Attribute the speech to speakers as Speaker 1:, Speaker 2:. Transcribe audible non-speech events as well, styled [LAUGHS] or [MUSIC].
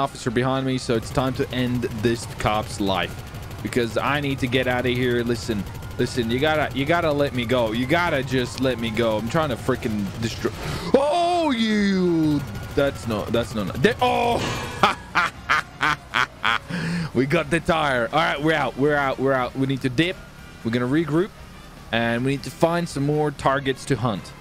Speaker 1: officer behind me, so it's time to end this cop's life because I need to get out of here. Listen, listen, you gotta, you gotta let me go. You gotta just let me go. I'm trying to freaking destroy. Oh, you. That's not, that's not. They, oh, [LAUGHS] we got the tire. All right, we're out. We're out. We're out. We need to dip. We're gonna regroup, and we need to find some more targets to hunt.